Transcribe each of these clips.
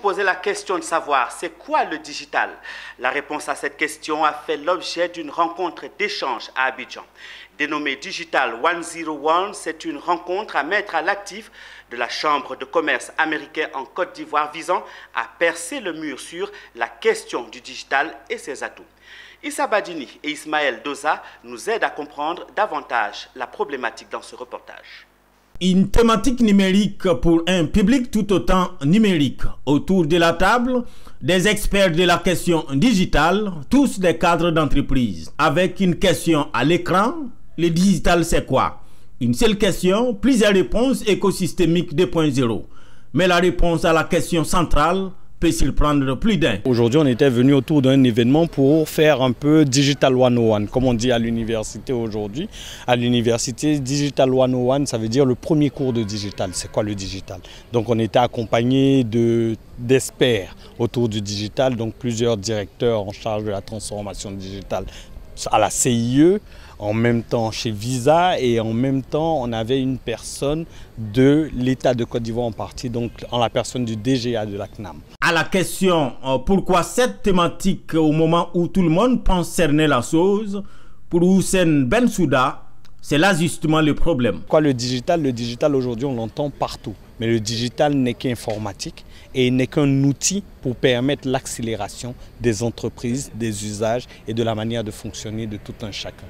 Poser la question de savoir c'est quoi le digital? La réponse à cette question a fait l'objet d'une rencontre d'échange à Abidjan. Dénommée Digital 101, c'est une rencontre à mettre à l'actif de la Chambre de commerce américaine en Côte d'Ivoire visant à percer le mur sur la question du digital et ses atouts. Issa Badini et Ismaël Doza nous aident à comprendre davantage la problématique dans ce reportage. Une thématique numérique pour un public tout autant numérique. Autour de la table, des experts de la question digitale, tous des cadres d'entreprise. Avec une question à l'écran, le digital c'est quoi? Une seule question, plusieurs réponses écosystémiques 2.0. Mais la réponse à la question centrale, peut s'y prendre plus d'un. Aujourd'hui, on était venu autour d'un événement pour faire un peu Digital 101, comme on dit à l'université aujourd'hui. À l'université, Digital 101, ça veut dire le premier cours de digital. C'est quoi le digital? Donc, on était accompagné d'experts autour du digital, donc plusieurs directeurs en charge de la transformation digitale à la CIE, en même temps chez Visa et en même temps on avait une personne de l'État de Côte d'Ivoire en partie, donc en la personne du DGA de la CNAM. À la question euh, pourquoi cette thématique au moment où tout le monde pense cerner la chose, pour Hussein Bensouda, c'est là justement le problème. Quoi le digital Le digital aujourd'hui on l'entend partout. Mais le digital n'est qu'informatique et n'est qu'un outil pour permettre l'accélération des entreprises, des usages et de la manière de fonctionner de tout un chacun.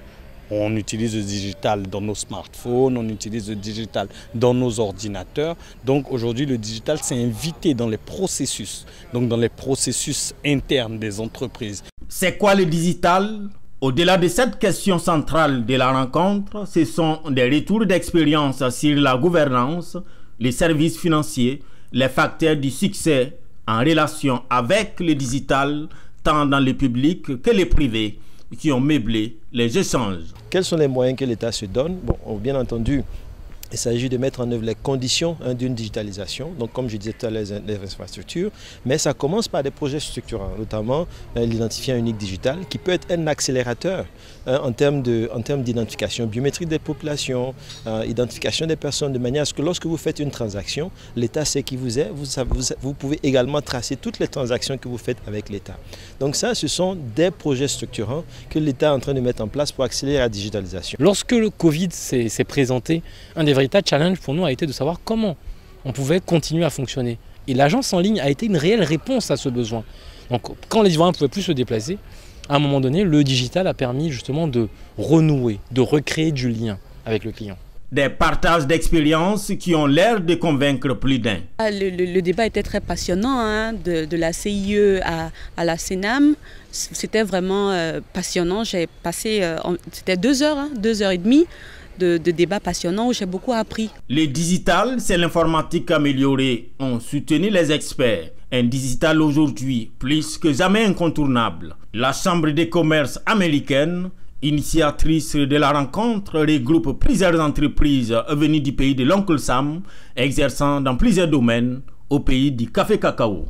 On utilise le digital dans nos smartphones, on utilise le digital dans nos ordinateurs. Donc aujourd'hui, le digital s'est invité dans les processus, donc dans les processus internes des entreprises. C'est quoi le digital? Au-delà de cette question centrale de la rencontre, ce sont des retours d'expérience sur la gouvernance, les services financiers, les facteurs du succès en relation avec le digital, tant dans le public que le privé, qui ont meublé les échanges. Quels sont les moyens que l'État se donne? Bon, Bien entendu, il s'agit de mettre en œuvre les conditions hein, d'une digitalisation, donc comme je disais tout à l'heure, les, infrastructures, mais ça commence par des projets structurants, notamment euh, l'identifiant unique digital, qui peut être un accélérateur hein, en termes d'identification biométrique des populations, euh, identification des personnes, de manière à ce que lorsque vous faites une transaction, l'État sait qui vous êtes, vous, vous pouvez également tracer toutes les transactions que vous faites avec l'État. Donc ça, ce sont des projets structurants que l'État est en train de mettre en place pour accélérer la digitalisation. Lorsque le Covid s'est présenté, un des véritable challenge pour nous a été de savoir comment on pouvait continuer à fonctionner. Et l'agence en ligne a été une réelle réponse à ce besoin. Donc quand les Ivoiriens ne pouvaient plus se déplacer, à un moment donné, le digital a permis justement de renouer, de recréer du lien avec le client. Des partages d'expériences qui ont l'air de convaincre plus d'un. Ah, le, débat était très passionnant, hein, de, la CIE à, la CENAM. C'était vraiment euh, passionnant. J'ai passé, euh, c'était deux heures, hein, deux heures et demie de, débats passionnants où j'ai beaucoup appris. Le digital, c'est l'informatique améliorée, ont soutenu les experts. Un digital aujourd'hui plus que jamais incontournable. La Chambre des commerces américaine initiatrice de la rencontre, regroupe plusieurs entreprises venues du pays de l'Oncle Sam, exerçant dans plusieurs domaines au pays du café cacao.